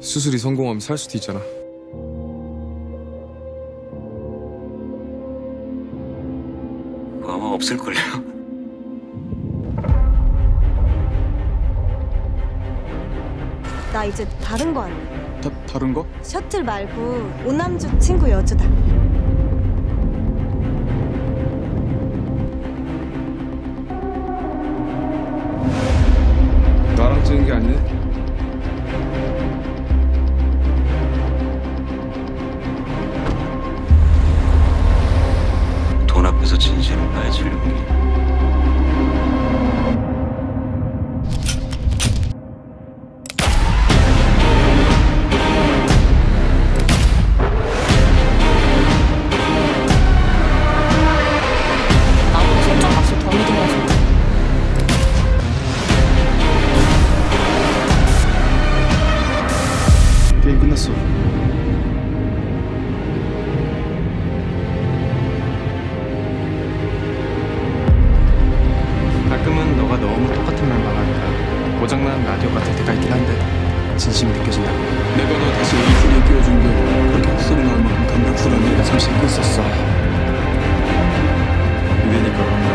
수술이 성공하면 살 수도 있잖아. 뭐 아마 없을걸요. 나 이제 다른 거 할래. 다, 다른 거? 셔틀 말고 오남주 친구 여주다. 나랑 찍은 게 아니네. 진심이 느껴진다고 내가 너 다시 에이프리에 끼워준 게 그렇게 헛소리 나올 만큼 감격스러운 일가 잠시 잊고 있었어. 그러니까 그런 거야.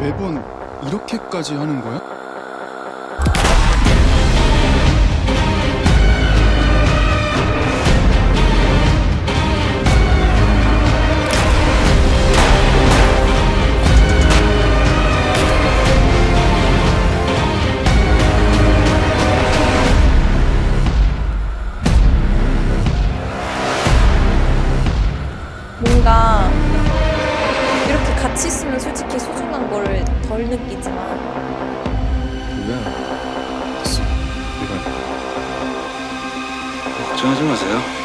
매번 이렇게까지 하는 거야? 같이 있으면 솔직히 소중한 거를 덜 느끼지만 뭐야? 됐어. 이건 걱정하지 마세요.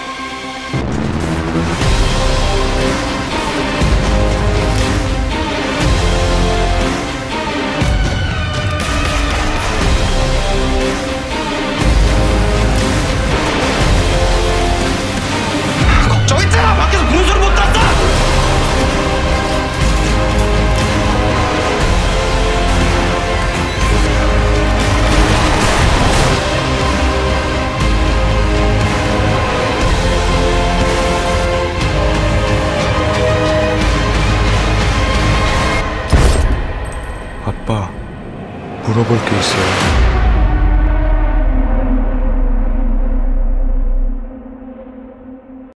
Bruno Bolchessio.